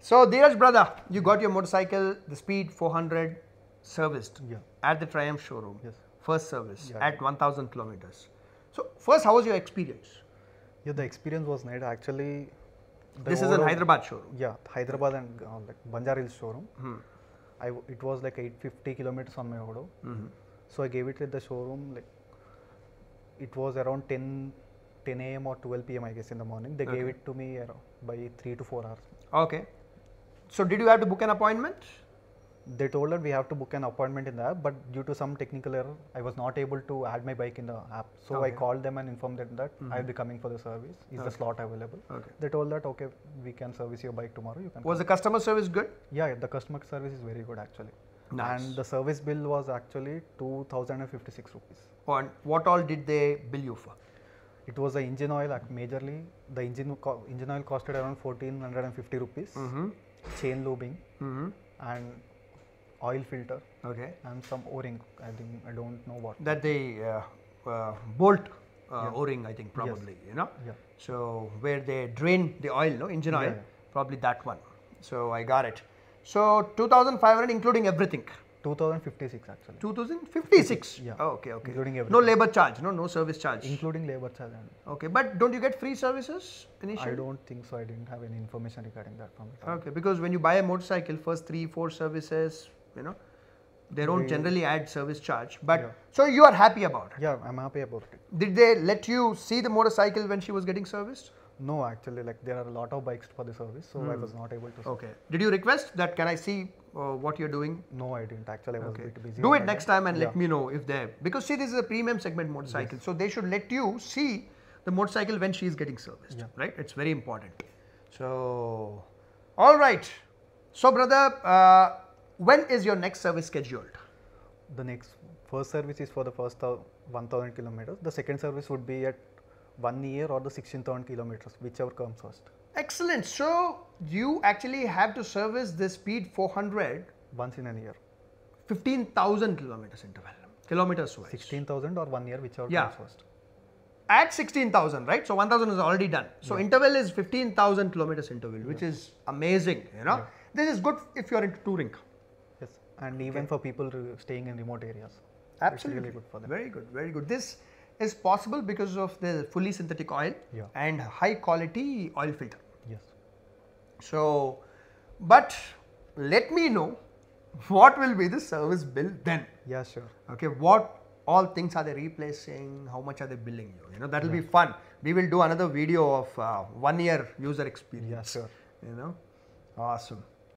So, Dheeraj brother, you got your motorcycle, the speed 400 serviced Yeah. at the Triumph showroom. Yes. First service Yeah. at 1000 kilometers. So, first, how was your experience? Yeah, the experience was nice. Actually, This is an Hyderabad showroom. Yeah, Hyderabad and uh, like Banjara Hills showroom. Hmm. I w- it was like 850 kilometers on my Odo. Mhm. So I gave it at the showroom. Like it was around 10, 10 a.m. or 12 p.m. I guess in the morning. They gave it to me around by three to four hours. Okay. So, did you have to book an appointment? They told that we have to book an appointment in the app, but due to some technical error, I was not able to add my bike in the app. So I called them and informed them that I'll be coming for the service. Is the slot available? Okay. They told that okay, we can service your bike tomorrow. You can. Was the customer service good? Yeah, the customer service is very good actually. Nice. And the service bill was actually 2056 rupees. And what all did they bill you for? It was the engine oil, majorly the engine co- engine oil costed around 1450 rupees. Mm-hmm. Chain lubing Mm-hmm. and oil filter Okay. and some O-ring. I think I don't know what. That they uh, uh, bolt uh, O-ring, I think probably. You know. Yeah. So where they drain the oil, no engine oil, Yeah, yeah. probably that one. So I got it. So 2,500 including everything. 2056 actually. 2,056. Yeah. Oh, okay, okay. Including everything. No labor charge, no, no service charge. Including labor charge and okay, but don't you get free services initially? I don't think so. I didn't have any information regarding that from it. Okay, because when you buy a motorcycle, first three, four services, you know, they don't They- generally add service charge. But Yeah. so you are happy about it. Yeah, I'm happy about it. Did they let you see the motorcycle when she was getting serviced? No, actually, like there are a lot of bikes for the service, so Hmm. I was not able to. see. Okay. Did you request that? Can I see uh, what you're doing? No, I didn't. Actually, I was Okay. a bit busy. Do it next time and let me know if they because see this is a premium segment motorcycle, so they should let you see the motorcycle when she is getting serviced. Yeah. Right? It's very important. So, all right. So, brother, uh, when is your next service scheduled? The next first service is for the first 1000 kilometers. The second service would be at one year or the 16,000 kilometers, whichever comes first. Excellent. So, you actually have to service this speed 400 Once in a year. 15,000 kilometers interval, kilometers wise. 16,000 or one year, whichever Yeah. comes first. At 16,000, right? So 1,000 is already done. So interval is 15,000 kilometers interval, which is amazing, you know. This is good if you're into touring. Yes, and even for people staying in remote areas. Absolutely. Really good for them. Very good, very good. This is possible because of the fully synthetic oil Yeah. and high quality oil filter. Yes. So, but let me know what will be the service bill then. Yeah, sure. Okay, what all things are they replacing? How much are they billing you? You know, that will be fun. We will do another video of uh, one year user experience. Yeah, sure. You know, awesome.